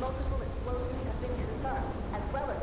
Multiple explosions have been confirmed, as well as